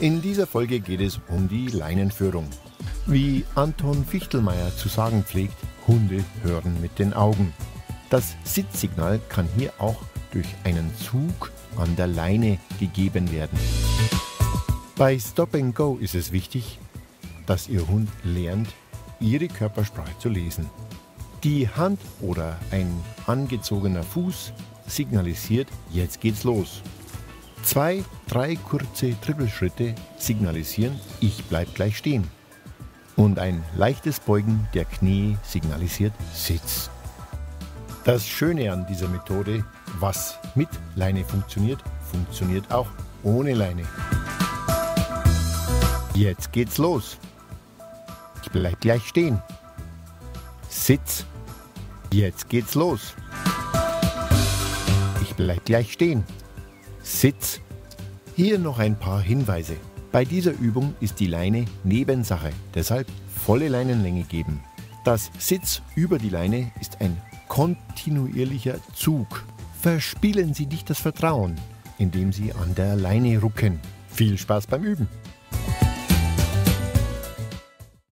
In dieser Folge geht es um die Leinenführung. Wie Anton Fichtelmeier zu sagen pflegt, Hunde hören mit den Augen. Das Sitzsignal kann hier auch durch einen Zug an der Leine gegeben werden. Bei Stop and Go ist es wichtig, dass Ihr Hund lernt, Ihre Körpersprache zu lesen. Die Hand oder ein angezogener Fuß signalisiert, jetzt geht's los. Zwei, drei kurze Trippelschritte signalisieren, ich bleib gleich stehen. Und ein leichtes Beugen der Knie signalisiert Sitz. Das Schöne an dieser Methode, was mit Leine funktioniert, funktioniert auch ohne Leine. Jetzt geht's los. Ich bleib gleich stehen. Sitz. Jetzt geht's los. Ich bleib gleich stehen. Sitz. Hier noch ein paar Hinweise. Bei dieser Übung ist die Leine Nebensache, deshalb volle Leinenlänge geben. Das Sitz über die Leine ist ein kontinuierlicher Zug. Verspielen Sie nicht das Vertrauen, indem Sie an der Leine rucken. Viel Spaß beim Üben!